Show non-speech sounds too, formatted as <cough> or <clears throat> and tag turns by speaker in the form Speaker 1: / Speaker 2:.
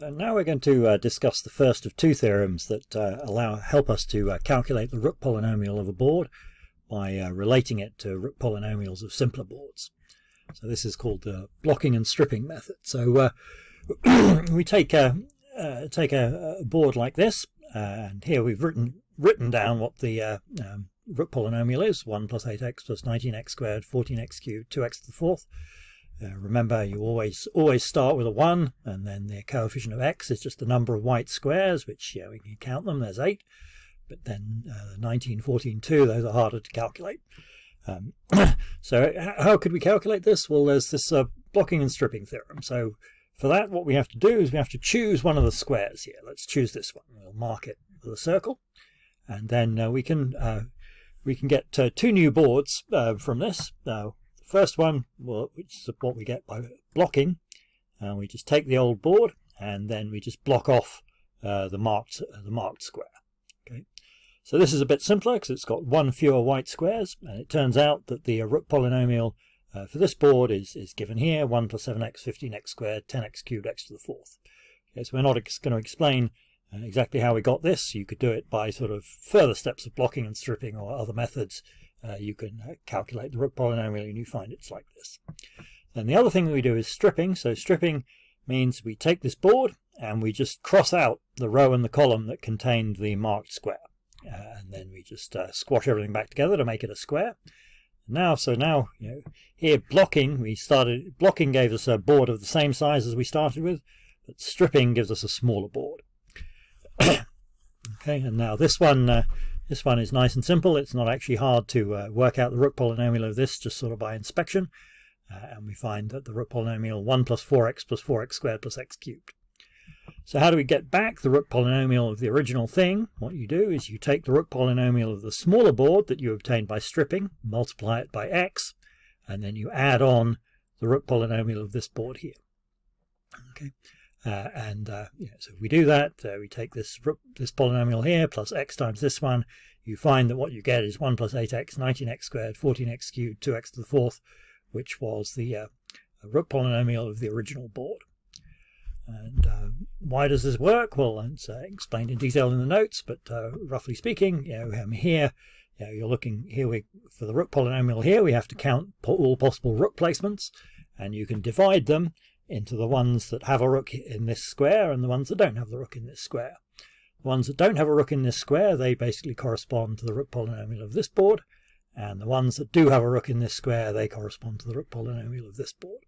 Speaker 1: So now we're going to uh, discuss the first of two theorems that uh, allow help us to uh, calculate the rook polynomial of a board by uh, relating it to rook polynomials of simpler boards. So this is called the blocking and stripping method. So uh, <clears throat> we take a uh, take a, a, board like this, and here we've written written down what the um, rook polynomial is: one plus eight x plus nineteen x squared, fourteen x cubed, two x to the fourth. Uh, remember, you always always start with a 1, and then the coefficient of x is just the number of white squares, which yeah, we can count them, there's 8. But then uh, 19, 14, 2, those are harder to calculate. Um, <coughs> so how could we calculate this? Well, there's this uh, blocking and stripping theorem. So for that, what we have to do is we have to choose one of the squares here. Let's choose this one. We'll mark it with a circle. And then uh, we can uh, we can get uh, two new boards uh, from this. First one, well, which is what we get by blocking, and we just take the old board and then we just block off uh, the marked uh, the marked square. Okay, so this is a bit simpler because it's got one fewer white squares, and it turns out that the rook polynomial uh, for this board is is given here: one plus seven x, fifteen x squared, ten x cubed, x to the fourth. Okay, so we're not going to explain uh, exactly how we got this. You could do it by sort of further steps of blocking and stripping or other methods uh, you can uh, calculate the Rook polynomial and you find it's like this. And the other thing that we do is stripping. So stripping means we take this board and we just cross out the row and the column that contained the marked square. Uh, and then we just uh, squash everything back together to make it a square. Now, so now, you know, here blocking, we started, blocking gave us a board of the same size as we started with, but stripping gives us a smaller board. <coughs> okay, and now this one, uh, this one is nice and simple. It's not actually hard to uh, work out the rook polynomial of this just sort of by inspection. Uh, and we find that the rook polynomial 1 plus 4x plus 4x squared plus x cubed. So how do we get back the rook polynomial of the original thing? What you do is you take the rook polynomial of the smaller board that you obtained by stripping, multiply it by x, and then you add on the rook polynomial of this board here. Okay. Uh, and uh, yeah, so if we do that, uh, we take this this polynomial here plus x times this one, you find that what you get is 1 plus 8x, 19x squared, 14x cubed, 2x to the fourth, which was the uh, rook polynomial of the original board. And uh, why does this work? Well, it's uh, explained in detail in the notes, but roughly speaking, you know, here you know, you're looking here we, for the rook polynomial here, we have to count all possible rook placements, and you can divide them into the ones that have a rook in this square and the ones that don't have the rook in this square. The ones that don't have a rook in this square, they basically correspond to the rook polynomial of this board, and the ones that do have a rook in this square, they correspond to the rook polynomial of this board.